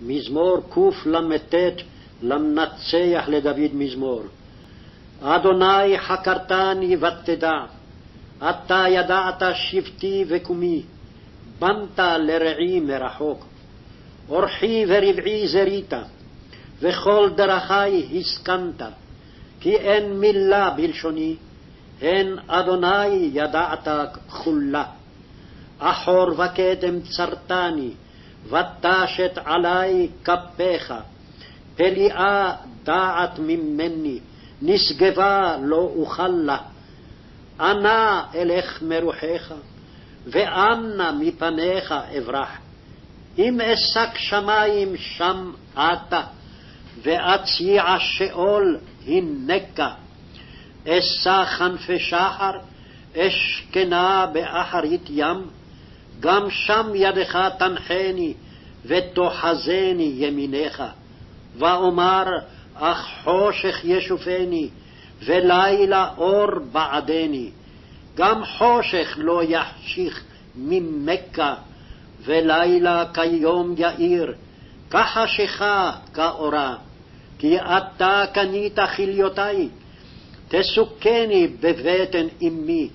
מזמור קל"ט למנצח לדוד מזמור. אדוני חקרתני ותדע, אתה ידעת שבטי וקומי, בנת לרעי מרחוק. אורחי ורבעי זרית, וכל דרכי הסכנת, כי אין מילה בלשוני, הן אדוני ידעת כחולה. אחור וכתם צרתני, ותשת עלי כפיך, פליאה דעת ממני, נשגבה לא אוכל לה. אנה אלך מרוחך, ואנה מפניך אברח. אם אשק שמים שם אתה, ואציע שאול הנקה. אשא כנפי שחר, אשכנה באחרית ים, גם שם ידך תנחני, ותאחזני ימינך. ואומר, אך חושך ישופני, ולילה אור בעדני. גם חושך לא יחשיך ממכה, ולילה כיום יאיר, כחשיכה כאורה. כי אתה קנית כליותי, תסוכני בבטן אמי.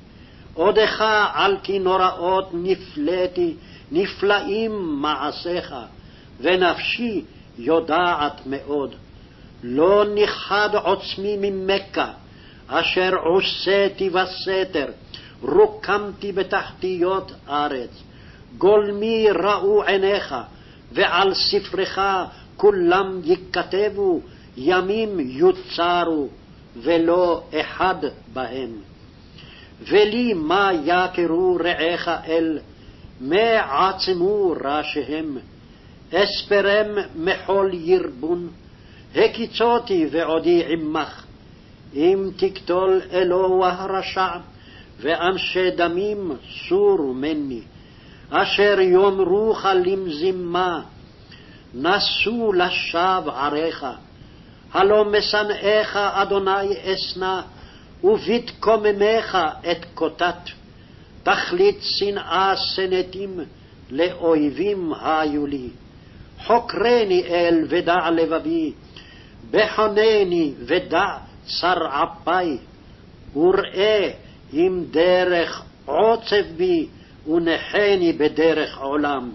עודך על כי נוראות נפלאתי, נפלאים מעשיך, ונפשי יודעת מאוד. לא נכחד עוצמי ממכה, אשר עושתי בסתר, רוקמתי בתחתיות ארץ. גולמי ראו עיניך, ועל ספרך כולם ייכתבו, ימים יוצרו, ולא אחד בהם. ולי מה יכרו רעיך אל, מה עצמו ראשיהם, אספרם מחול ירבון, הקיצותי ועודי עמך, אם תקטול אלוה הרשע, ואנשי דמים סורו מני, אשר יאמרוך למזימה, נסו לשווא עריך, הלא משנאיך אדוני אשנא, ובתקוממך את קוטט. תכלית שנאה שנאתים, לאויבים היו לי. חוקרני אל ודע לבבי, בחונני ודע צר אפי, וראה אם דרך עוצב בי, ונחני בדרך עולם.